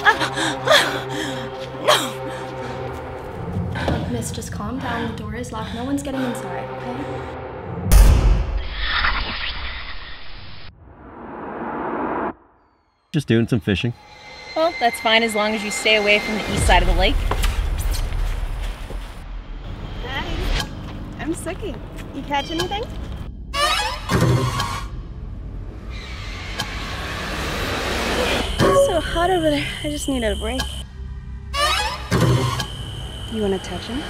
Miss, just calm down. The door is locked. No one's getting inside, okay? Just doing some fishing. Well, that's fine as long as you stay away from the east side of the lake. Hi. I'm Suki. You catch anything? Hot over there. I just needed a break. You want to touch him?